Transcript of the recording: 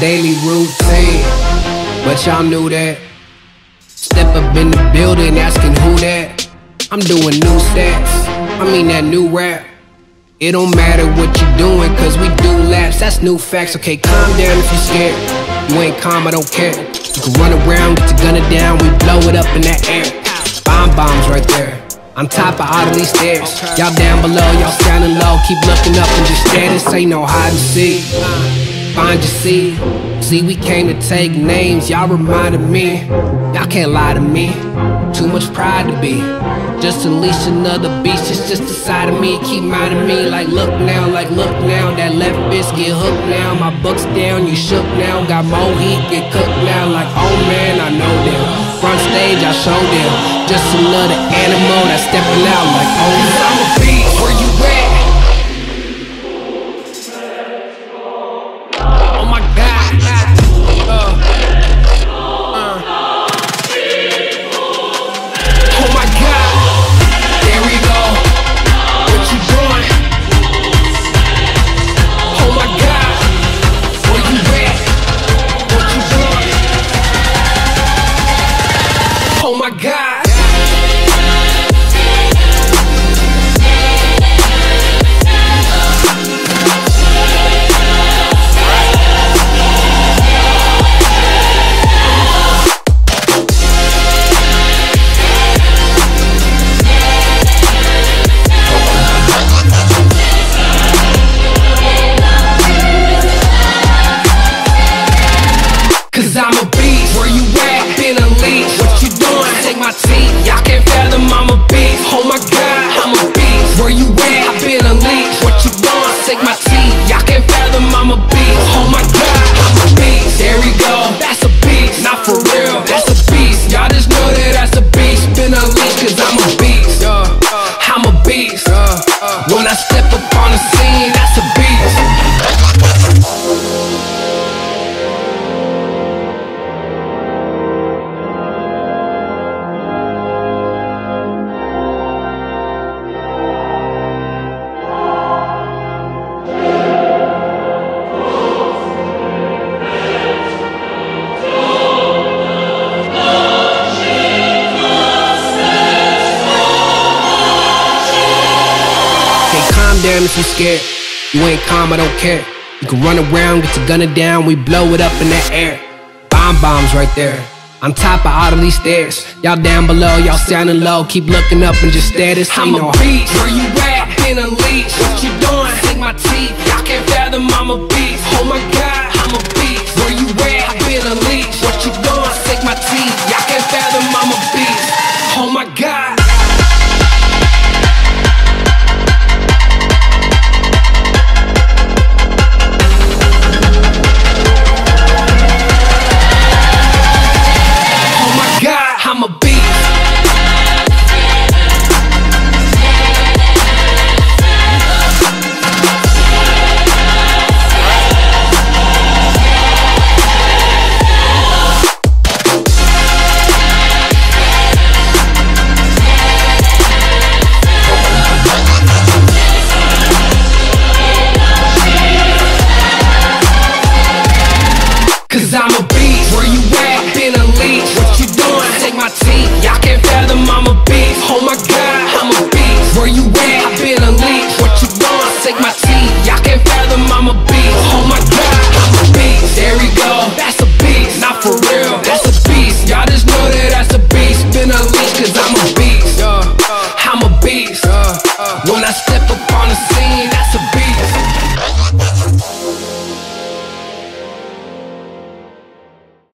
daily routine, but y'all knew that. Step up in the building asking who that. I'm doing new stats, I mean that new rap. It don't matter what you doing, cause we do laps, that's new facts. Okay, calm down if you're scared. You ain't calm, I don't care. You can run around, get your gunner down, we blow it up in that air. Bomb bombs right there. On top of all of these stairs. Y'all down below, y'all standing low. Keep looking up and just stare. This ain't no hide and seek. Find your seat. See, we came to take names. Y'all reminded me. Y'all can't lie to me. Too much pride to be. Just unleash another beast. It's just a side of me. Keep minding me. Like, look now, like, look now. That left fist get hooked now. My buck's down, you shook now. Got more heat, get cooked now. Like, oh man, I know them. Front stage, I show them. Just another animal that's stepping out like, oh, you doing? Take my teeth. Down if you're scared. You ain't calm, I don't care. You can run around, get your gunner down, we blow it up in the air. Bomb bombs right there. On top of all of these stairs. Y'all down below, y'all standing low. Keep looking up and just stare. This ain't no beast. Where you at? Been unleashed. What you doing? Take my teeth. Y'all can't fathom When I step up on the scene, that's a